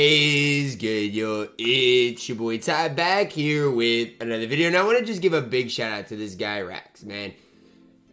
is good, yo? It's your boy Ty back here with another video. And I want to just give a big shout out to this guy, Rax, man.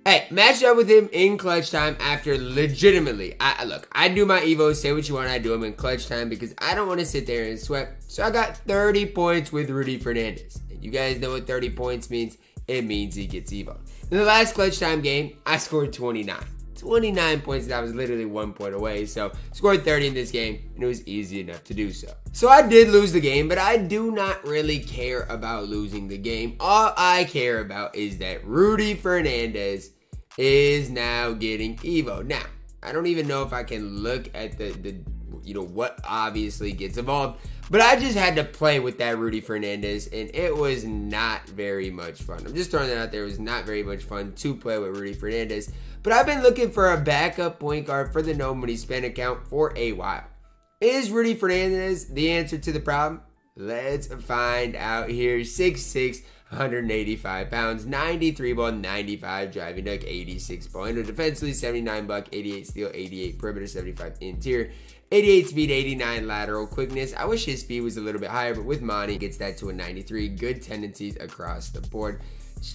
Hey, matched up with him in clutch time after legitimately. I look, I do my Evo, say what you want, I do them in clutch time because I don't want to sit there and sweat. So I got 30 points with Rudy Fernandez. And you guys know what 30 points means? It means he gets Evo. In the last clutch time game, I scored 29. 29 points, I was literally one point away. So scored 30 in this game, and it was easy enough to do so. So I did lose the game, but I do not really care about losing the game. All I care about is that Rudy Fernandez is now getting Evo. Now, I don't even know if I can look at the, the you know, what obviously gets involved. But I just had to play with that Rudy Fernandez, and it was not very much fun. I'm just throwing that out there. It was not very much fun to play with Rudy Fernandez. But I've been looking for a backup point guard for the no money spent account for a while. Is Rudy Fernandez the answer to the problem? Let's find out here. 6'6, 185 pounds, 93 ball, 95 driving duck, 86 ball. Under defensively, 79 buck, 88 steal, 88 perimeter, 75 interior. 88 speed, 89 lateral quickness. I wish his speed was a little bit higher, but with Monty, gets that to a 93. Good tendencies across the board.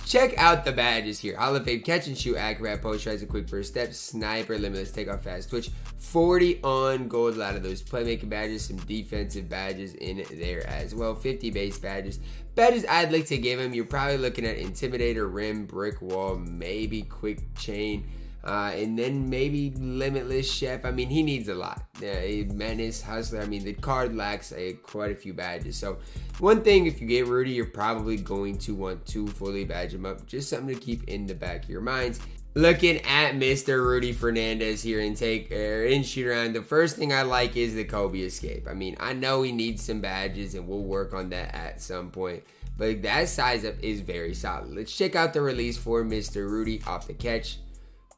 Check out the badges here. Hall of Fame catch and shoot, acrobat, post tries, a quick first step, sniper, limitless, take off, fast twitch. 40 on gold. A lot of those playmaking badges, some defensive badges in there as well. 50 base badges. Badges I'd like to give him, you're probably looking at Intimidator, Rim, Brick Wall, maybe Quick Chain. Uh, and then maybe Limitless Chef. I mean, he needs a lot. Uh, Menace, Hustler. I mean, the card lacks a, quite a few badges. So, one thing, if you get Rudy, you're probably going to want to fully badge him up. Just something to keep in the back of your minds. Looking at Mr. Rudy Fernandez here and take er, in shoot around, the first thing I like is the Kobe escape. I mean, I know he needs some badges, and we'll work on that at some point. But that size up is very solid. Let's check out the release for Mr. Rudy off the catch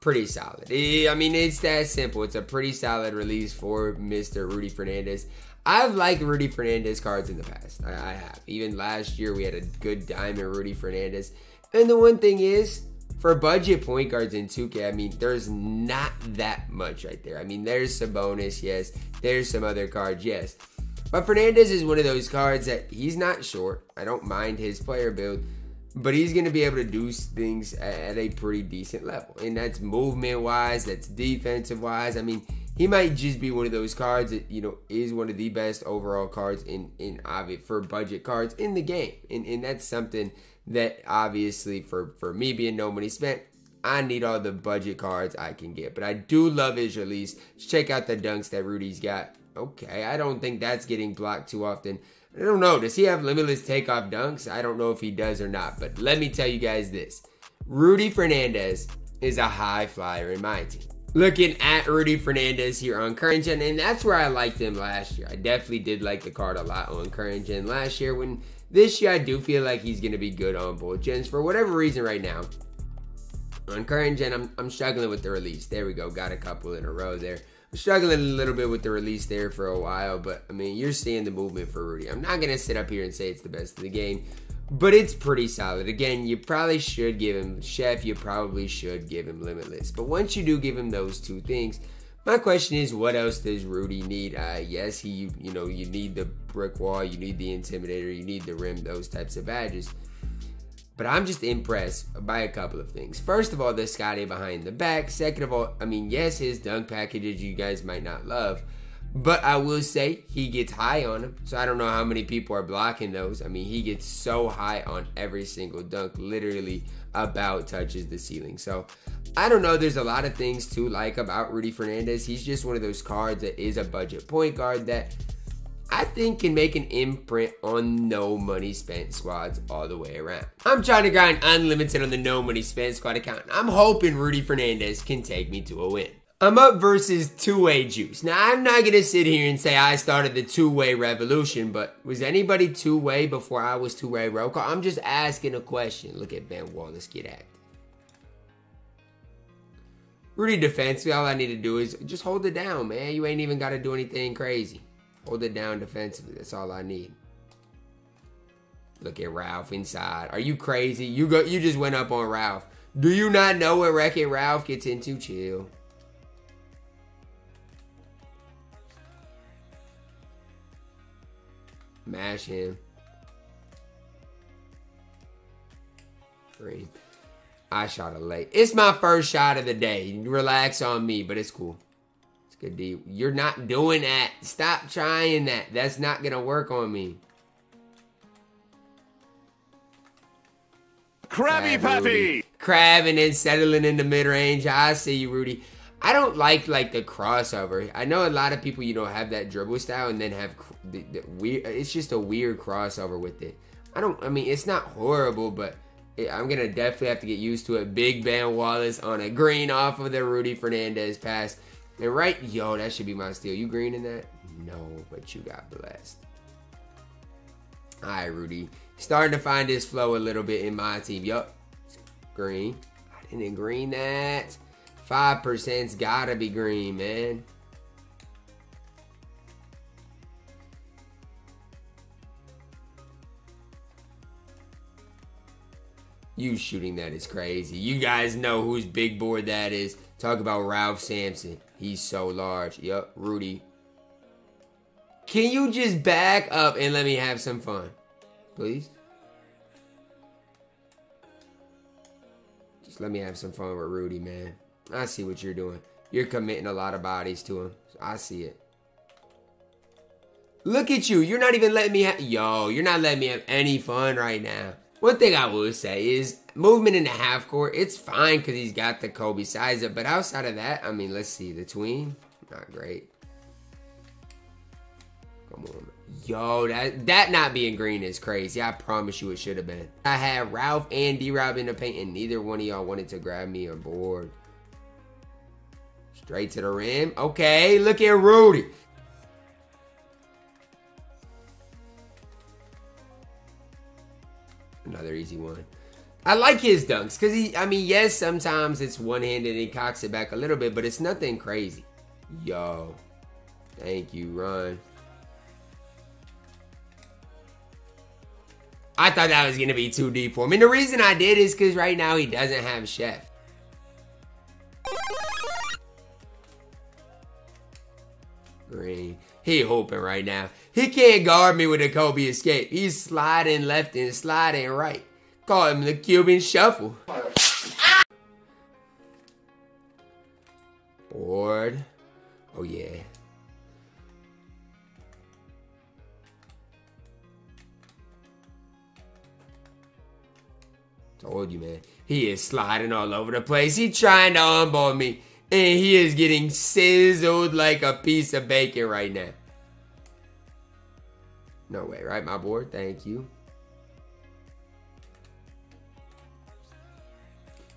pretty solid. I mean, it's that simple. It's a pretty solid release for Mr. Rudy Fernandez. I've liked Rudy Fernandez cards in the past. I, I have. Even last year, we had a good diamond Rudy Fernandez. And the one thing is, for budget point guards in 2K, I mean, there's not that much right there. I mean, there's some bonus, yes. There's some other cards, yes. But Fernandez is one of those cards that he's not short. I don't mind his player build but he's going to be able to do things at a pretty decent level. And that's movement wise, that's defensive wise. I mean, he might just be one of those cards that, you know, is one of the best overall cards in, in obvious for budget cards in the game. And, and that's something that obviously for, for me being no money spent, I need all the budget cards I can get. But I do love his release. Check out the dunks that Rudy's got. Okay, I don't think that's getting blocked too often. I don't know. Does he have limitless takeoff dunks? I don't know if he does or not. But let me tell you guys this Rudy Fernandez is a high flyer in my team. Looking at Rudy Fernandez here on current gen, and that's where I liked him last year. I definitely did like the card a lot on current gen last year. When this year, I do feel like he's going to be good on both gens for whatever reason right now. On current gen, I'm, I'm struggling with the release. There we go. Got a couple in a row there struggling a little bit with the release there for a while, but I mean, you're seeing the movement for Rudy. I'm not going to sit up here and say it's the best of the game, but it's pretty solid. Again, you probably should give him Chef, you probably should give him Limitless. But once you do give him those two things, my question is, what else does Rudy need? Uh, yes, he, you know, you need the brick wall, you need the intimidator, you need the rim, those types of badges. But I'm just impressed by a couple of things. First of all, the Scotty behind the back. Second of all, I mean, yes, his dunk packages you guys might not love. But I will say he gets high on them. So I don't know how many people are blocking those. I mean, he gets so high on every single dunk, literally about touches the ceiling. So I don't know. There's a lot of things to like about Rudy Fernandez. He's just one of those cards that is a budget point guard that I think can make an imprint on no money spent squads all the way around. I'm trying to grind unlimited on the no money spent squad account. I'm hoping Rudy Fernandez can take me to a win. I'm up versus two-way juice. Now, I'm not going to sit here and say I started the two-way revolution, but was anybody two-way before I was two-way roll I'm just asking a question. Look at Ben Wallace get active. Rudy defensively, all I need to do is just hold it down, man. You ain't even got to do anything crazy. Hold it down defensively. That's all I need. Look at Ralph inside. Are you crazy? You go. You just went up on Ralph. Do you not know what Wreck-It Ralph gets into? Chill. Mash him. Green. I shot a late. It's my first shot of the day. Relax on me, but it's cool. Good D. You're not doing that. Stop trying that. That's not gonna work on me. Krabby Patty! Crabbing and settling in the mid range. I see you, Rudy. I don't like like the crossover. I know a lot of people, you know, have that dribble style and then have the, the weird. It's just a weird crossover with it. I don't. I mean, it's not horrible, but I'm gonna definitely have to get used to it. Big Ben Wallace on a green off of the Rudy Fernandez pass. And right, yo, that should be my steal. You green in that? No, but you got blessed. All right, Rudy. Starting to find his flow a little bit in my team. Yup. Green. I didn't green that. 5%'s gotta be green, man. You shooting that is crazy. You guys know whose big board that is. Talk about Ralph Sampson. He's so large. Yup, Rudy. Can you just back up and let me have some fun? Please? Just let me have some fun with Rudy, man. I see what you're doing. You're committing a lot of bodies to him. I see it. Look at you. You're not even letting me have... Yo, you're not letting me have any fun right now. One thing I will say is movement in the half court, it's fine because he's got the Kobe size up. But outside of that, I mean, let's see. The tween, not great. Come on. Yo, that that not being green is crazy. I promise you it should have been. I had Ralph and D-Rob in the paint, and neither one of y'all wanted to grab me on board. Straight to the rim. Okay, look at Rudy. Another easy one. I like his dunks because he, I mean, yes, sometimes it's one handed and he cocks it back a little bit, but it's nothing crazy. Yo, thank you, Ron. I thought that was going to be too deep for him. And the reason I did is because right now he doesn't have Chef. Green. He hoping right now. He can't guard me with a Kobe escape. He's sliding left and sliding right. Call him the Cupid Shuffle. Board. Oh yeah. Told you, man. He is sliding all over the place. He trying to unball me. And he is getting sizzled like a piece of bacon right now. No way, right, my board? Thank you.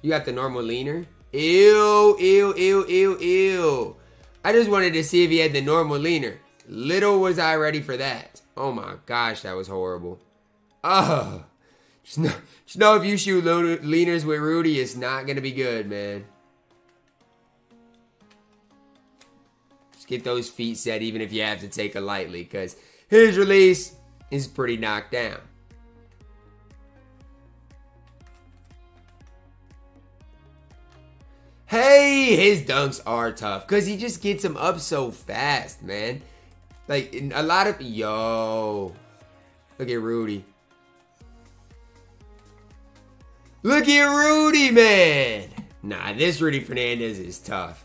You got the normal leaner? Ew, ew, ew, ew, ew. I just wanted to see if he had the normal leaner. Little was I ready for that. Oh my gosh, that was horrible. Ugh. Just know, just know if you shoot leaners with Rudy, it's not going to be good, man. Just get those feet set even if you have to take it lightly because his release is pretty knocked down. Hey, his dunks are tough because he just gets them up so fast, man. Like, a lot of... Yo. Look at Rudy. Look at Rudy, man. Nah, this Rudy Fernandez is tough.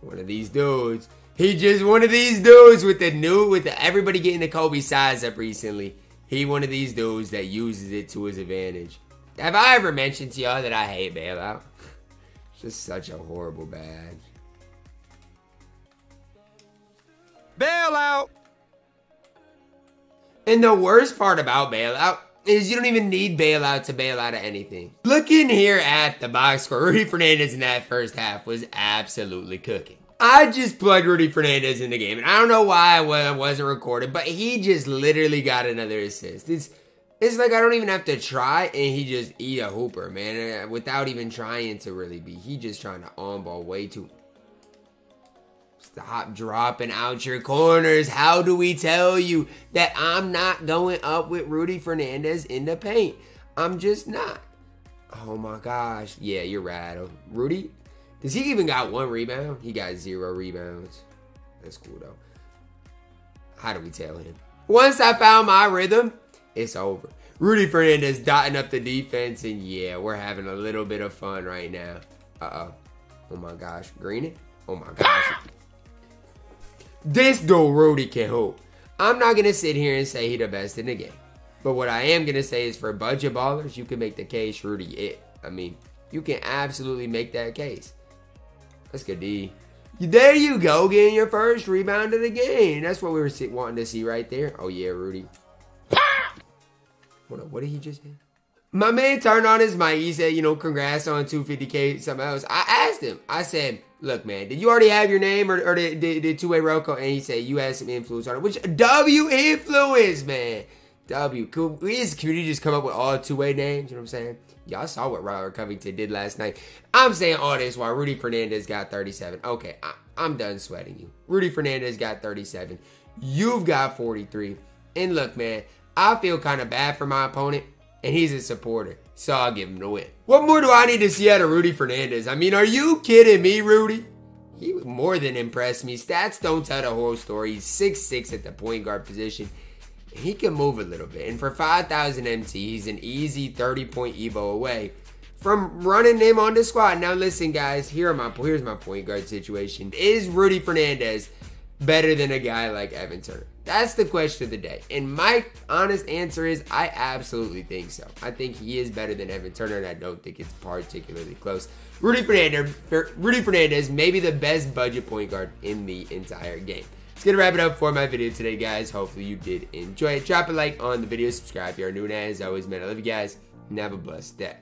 One of these dudes. He just one of these dudes with the new with the, everybody getting the Kobe size up recently. He one of these dudes that uses it to his advantage. Have I ever mentioned to y'all that I hate bailout? It's just such a horrible badge. Bailout. And the worst part about bailout is you don't even need bailout to bail out of anything. Looking here at the box score, Rudy Fernandez in that first half was absolutely cooking. I just plugged Rudy Fernandez in the game, and I don't know why I wasn't recorded, but he just literally got another assist. It's it's like I don't even have to try, and he just eat a hooper, man, uh, without even trying to really be. He just trying to on ball way too Stop dropping out your corners. How do we tell you that I'm not going up with Rudy Fernandez in the paint? I'm just not. Oh my gosh. Yeah, you're right. Rudy, Does he even got one rebound? He got zero rebounds. That's cool though. How do we tell him? Once I found my rhythm, it's over. Rudy Fernandez dotting up the defense, and yeah, we're having a little bit of fun right now. Uh-oh. Oh my gosh. Green it? Oh my gosh. This dude Rudy can hoop. I'm not to sit here and say he the best in the game. But what I am to say is for budget ballers, you can make the case Rudy it. I mean, you can absolutely make that case. That's good D. There you go, getting your first rebound of the game. That's what we were wanting to see right there. Oh, yeah, Rudy. What, what did he just say? My man turned on his mic. He said, you know, congrats on 250K, something else. I asked him, I said, look, man, did you already have your name or, or did, did, did Two-Way Roko? And he said, you had some influence on it. Which, W influence, man. W. Could we as a community just come up with all two-way names? You know what I'm saying? Y'all saw what Robert Covington did last night. I'm saying all this while Rudy Fernandez got 37. Okay, I, I'm done sweating you. Rudy Fernandez got 37. You've got 43. And look, man, I feel kind of bad for my opponent, and he's a supporter, so I'll give him the win. What more do I need to see out of Rudy Fernandez? I mean, are you kidding me, Rudy? He more than impressed me. Stats don't tell the whole story. He's 6'6 at the point guard position. He can move a little bit. And for 5,000 MT, he's an easy 30 point Evo away from running him on the squad. Now listen, guys, here my here's my point guard situation. Is Rudy Fernandez better than a guy like Evan Turner? That's the question of the day. And my honest answer is I absolutely think so. I think he is better than Evan Turner, and I don't think it's particularly close. Rudy Fernandez, Rudy Fernandez, maybe the best budget point guard in the entire game. It's gonna wrap it up for my video today, guys. Hopefully you did enjoy it. Drop a like on the video, subscribe if you're new, and as always, man, I love you guys, and have a blessed day.